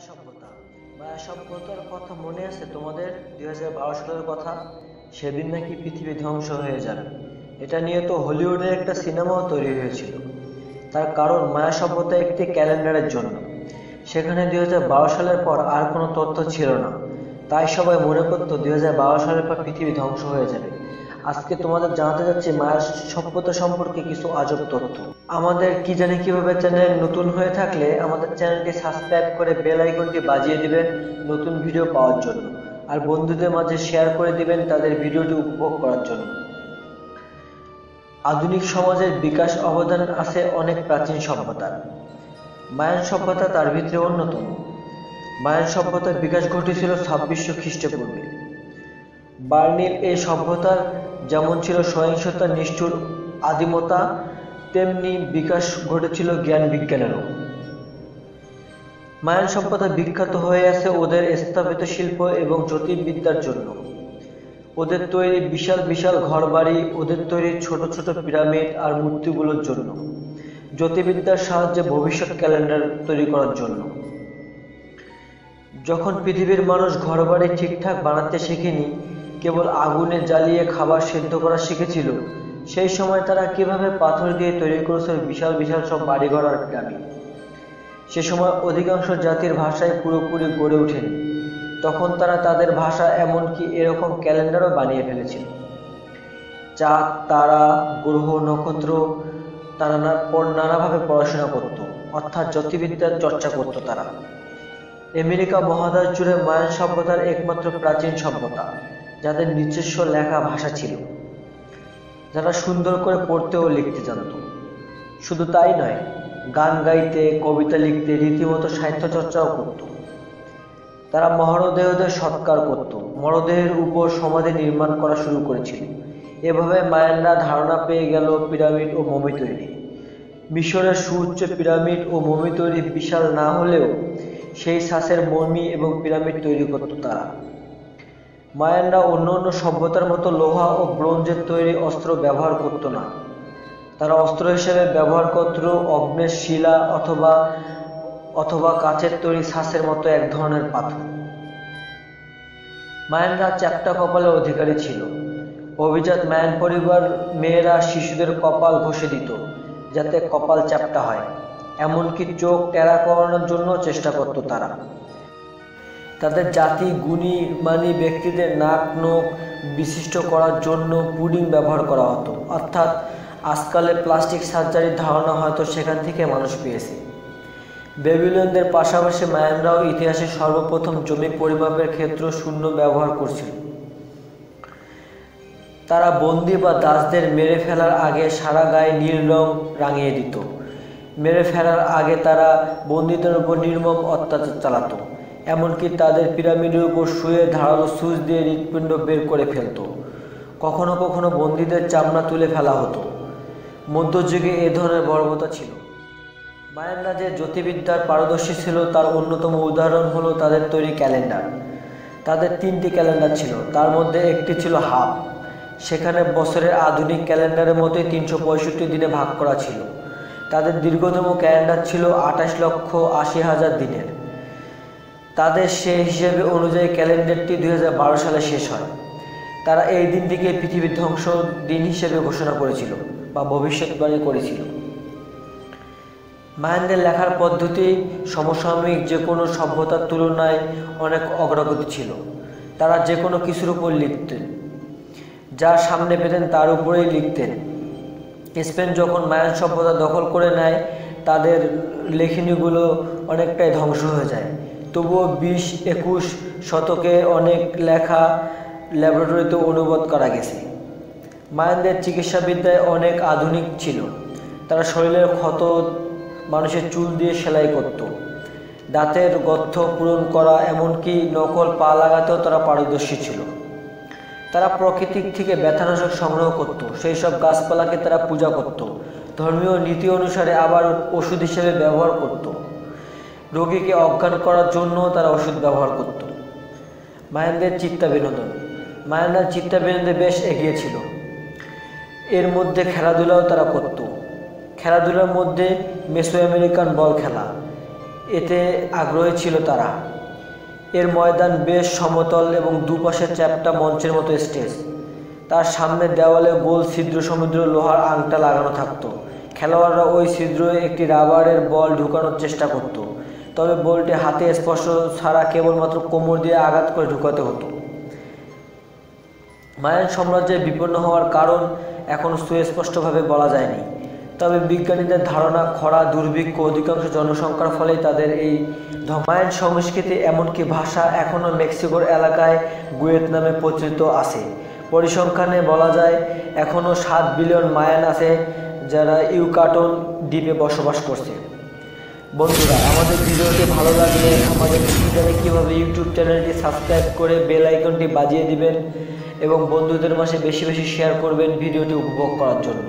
সভ্যতা। মায়া সভ্যতার কথা মনে আছে তোমাদের? দুই হাজার বারো সালের কথা? সেদিন নাকি পৃথিবী ধ্বংস হয়ে যাবে। এটা নিয়ে তো হলিউডের একটা সিনেমাও তৈরি হয়েছিল। তার কারণ মায়া সভ্যতা একটি ক্যালেন্ডারের জন্য। সেখানে দুই হাজার বারো সালের পর আর কোনো তথ্য ছিল না। তাই সবাই মনে করতো দুই হাজার বারো সালের পর পৃথিবী ধ্বংস হয়ে যাবে। আজকে তোমাদের জানাতে যাচ্ছে মায়া সভ্যতা সম্পর্কে কিছু আজব তথ্য। আমাদের কি জানি কীভাবে চ্যানেল নতুন হয়ে থাকলে আমাদের চ্যানেলটি সাবস্ক্রাইব করে বেল আইকনটি বাজিয়ে দিবেন নতুন ভিডিও পাওয়ার জন্য। আর বন্ধুদের মাঝে শেয়ার করে দিবেন তাদের ভিডিওটি উপভোগ করার জন্য। আধুনিক সমাজের বিকাশ অবদান আছে অনেক প্রাচীন সভ্যতার। মায়ান সভ্যতা তার ভিতরে অন্যতম। মায়ান সভ্যতার বিকাশ ঘটেছিল ছাব্বিশশো খ্রিস্টপূর্বে। বার্নিল এই সভ্যতার যেমন ছিল সহিংসতা, নিষ্ঠুর আদিমতা, তেমনি বিকাশ ঘটেছিল জ্ঞান বিজ্ঞানেরও। মায়ান সভ্যতা বিখ্যাত হয়ে আছে ওদের স্থাপিত শিল্প এবং জ্যোতির্বিদ্যার জন্য। ওদের তৈরি বিশাল বিশাল ঘরবাড়ি, ওদের তৈরি ছোট ছোট পিরামিড আর মূর্তিগুলোর জন্য। জ্যোতির্বিদ্যার সাহায্যে ভবিষ্যৎ ক্যালেন্ডার তৈরি করার জন্য। যখন পৃথিবীর মানুষ ঘরবাড়ি ঠিকঠাক বানাতে শেখেনি কেবল আগুনে জ্বালিয়ে খাবার সেদ্ধ করা শিখেছিল। সেই সময় তারা কীভাবে পাথর দিয়ে তৈরি করেছিল বিশাল বিশাল সব বাড়িঘর আর পিরামিড। সে সময় অধিকাংশ জাতির ভাষায় পুরোপুরি গড়ে ওঠেনি। তখন তারা তাদের ভাষা এমনকি এরকম ক্যালেন্ডারও বানিয়ে ফেলেছিল। চাঁদ, তারা, গ্রহ, নক্ষত্র, তারা নানাভাবে পড়াশোনা করত, অর্থাৎ জ্যোতির্বিদ্যার চর্চা করত তারা। আমেরিকা মহাদেশ জুড়ে মায়ান সভ্যতার একমাত্র প্রাচীন সভ্যতা। যাদের নিজস্ব লেখা ভাষা ছিল। যারা সুন্দর করে পড়তে ও লিখতে জানত। শুধু তাই নয়, গান গাইতে, কবিতা লিখতে, রীতিমতো সাহিত্য চর্চাও করত। তারা মরদেহদের সৎকার করত, মরদেহের উপর সমাধি নির্মাণ করা শুরু করেছিল। এভাবে মায়ানরা ধারণা পেয়ে গেল পিরামিড ও মমি তৈরি। মিশরের সুউচ্চ পিরামিড ও মমি তৈরি বিশাল না হলেও সেই শ্বাসের মমি এবং পিরামিড তৈরি করত তারা। মায়ানরা অন্য সভ্যতার মতো লোহা ও ব্রোঞ্জের তৈরি অস্ত্র ব্যবহার করত না। তারা অস্ত্র হিসেবে ব্যবহার করত অগ্নের শিলা অথবা অথবা কাচের তৈরি শ্বাসের মতো এক ধরনের পাথর। মায়ানরা চ্যাপ্টা কপালের অধিকারী ছিল। অভিজাত মায়ান পরিবার মেয়েরা শিশুদের কপাল ঘষে দিত, যাতে কপাল চ্যাপ্টা হয়। এমনকি চোখ টেরা করানোর জন্য চেষ্টা করত তারা। তাদের জাতি, গুণী, মানি ব্যক্তিদের নাক নোক বিশিষ্ট করার জন্য পুডিং ব্যবহার করা হতো। অর্থাৎ আজকালে প্লাস্টিক সার্জারির ধারণা হয়তো সেখান থেকে মানুষ পেয়েছে। বেবিলিয়নদের পাশাপাশি মায়ানরাও ইতিহাসে সর্বপ্রথম জমি পরিমাপের ক্ষেত্র শূন্য ব্যবহার করছিল। তারা বন্দি বা দাসদের মেরে ফেলার আগে সারা গায়ে নীল রং রাঙিয়ে দিত। মেরে ফেলার আগে তারা বন্দীদের উপর নির্মম অত্যাচার চালাতো। এমনকি তাদের পিরামিডের উপর শুয়ে ধারালো সুচ দিয়ে হৃৎপিণ্ড বের করে ফেলত। কখনো কখনো বন্দীদের চামড়া তুলে ফেলা হতো। মধ্যযুগে এ ধরনের বর্বতা ছিল। মায়ানরা যে জ্যোতির্বিদ্যার পারদর্শী ছিল, তার অন্যতম উদাহরণ হলো তাদের তৈরি ক্যালেন্ডার। তাদের তিনটি ক্যালেন্ডার ছিল। তার মধ্যে একটি ছিল হাফ। সেখানে বছরের আধুনিক ক্যালেন্ডারের মতোই তিনশো পঁয়ষট্টি দিনে ভাগ করা ছিল। তাদের দীর্ঘতম ক্যালেন্ডার ছিল আঠাশ লক্ষ আশি হাজার দিনের। তাদের সে হিসেবে অনুযায়ী ক্যালেন্ডারটি দু হাজার বারো সালে শেষ হয়। তারা এই দিনটিকে পৃথিবীর ধ্বংস দিন হিসেবে ঘোষণা করেছিল বা ভবিষ্যৎবাণী করেছিল। মায়ানদের লেখার পদ্ধতি সমসাময়িক যে কোনো সভ্যতার তুলনায় অনেক অগ্রগতি ছিল। তারা যে কোনো কিছুর উপর লিখতেন যা সামনে পেতেন তার উপরেই লিখতেন। স্পেন যখন মায়ান সভ্যতা দখল করে নেয়, তাদের লেখনীগুলো অনেকটাই ধ্বংস হয়ে যায়। তবুও বিশ একুশ শতকে অনেক লেখা ল্যাবরেটরিতে অনুবাদ করা গেছে। মায়ানদের চিকিৎসাবিদ্যায় অনেক আধুনিক ছিল। তারা শরীরের ক্ষত মানুষের চুল দিয়ে সেলাই করত। দাঁতের গর্থ পূরণ করা এমনকি নকল পা লাগাতেও তারা পারদর্শী ছিল। তারা প্রকৃতিক থেকে ব্যথানাশক সংগ্রহ করত। সেই সব গাছপালাকে তারা পূজা করত। ধর্মীয় নীতি অনুসারে আবার ওষুধ হিসেবে ব্যবহার করত। রোগীকে অজ্ঞান করার জন্য তারা ওষুধ ব্যবহার করত। মায়ানদের চিত্তা বিনোদন মায়ানরা চিত্তা বিনোদনে বেশ এগিয়ে ছিল। এর মধ্যে খেলাধুলাও তারা করত। খেলাধুলার মধ্যে মেসো আমেরিকান বল খেলা। এতে আগ্রহী ছিল তারা। এর ময়দান বেশ সমতল এবং দুপাশে চ্যাপ্টা মঞ্চের মতো স্টেজ। তার সামনে দেওয়ালে গোল ছিদ্র সমুদ্র লোহার আংটা লাগানো থাকতো। খেলোয়াড়রা ওই ছিদ্রে একটি রাবারের বল ঢুকানোর চেষ্টা করত। তবে বলটি হাতে স্পর্শ ছাড়া কেবলমাত্র কোমর দিয়ে আঘাত করে ঢুকাতে হতো। মায়ান সাম্রাজ্যের বিপন্ন হওয়ার কারণ এখন সুস্পষ্টভাবে বলা যায়নি। তবে বিজ্ঞানীদের ধারণা, খরা, দুর্ভিক্ষ, অধিকাংশ জনসংখ্যার ফলেই তাদের এই মায়ান সংস্কৃতি এমনকি ভাষা এখনও মেক্সিকোর এলাকায় গুয়েত নামে প্রচলিত আছে। পরিসংখ্যানে বলা যায় এখনও সাত বিলিয়ন মায়ান আছে যারা ইউকাটন দ্বীপে বসবাস করছে। বন্ধুরা, আমাদের ভিডিওটি ভালো লাগলে আমাদের চ্যানেলে কীভাবে ইউটিউব চ্যানেলটি সাবস্ক্রাইব করে বেল আইকনটি বাজিয়ে দিবেন এবং বন্ধুদের মাঝে বেশি বেশি শেয়ার করবেন ভিডিওটি উপভোগ করার জন্য।